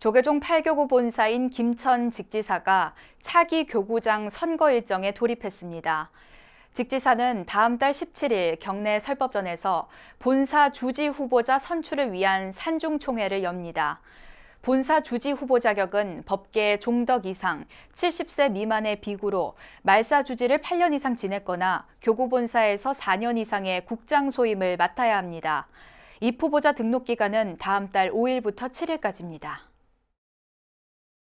조계종 8교구 본사인 김천 직지사가 차기 교구장 선거 일정에 돌입했습니다. 직지사는 다음 달 17일 경내 설법전에서 본사 주지 후보자 선출을 위한 산중총회를 엽니다. 본사 주지 후보 자격은 법계 종덕 이상, 70세 미만의 비구로 말사 주지를 8년 이상 지냈거나 교구 본사에서 4년 이상의 국장 소임을 맡아야 합니다. 입 후보자 등록 기간은 다음 달 5일부터 7일까지입니다.